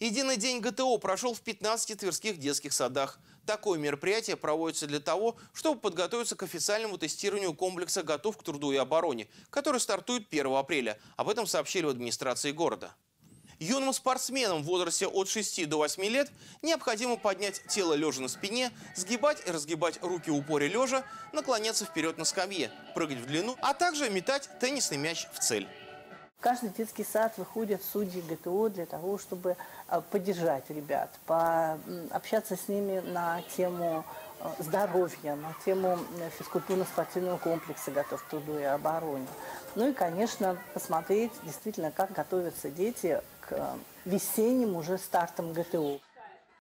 Единый день ГТО прошел в 15 тверских детских садах. Такое мероприятие проводится для того, чтобы подготовиться к официальному тестированию комплекса «Готов к труду и обороне», который стартует 1 апреля. Об этом сообщили в администрации города. Юным спортсменам в возрасте от 6 до 8 лет необходимо поднять тело лежа на спине, сгибать и разгибать руки в упоре лежа, наклоняться вперед на скамье, прыгать в длину, а также метать теннисный мяч в цель. Каждый детский сад выходят судьи ГТО для того, чтобы а, поддержать ребят, пообщаться с ними на тему а, здоровья, на тему физкультурно-спортивного комплекса «Готов к труду и обороне». Ну и, конечно, посмотреть действительно, как готовятся дети к весенним уже стартам ГТО.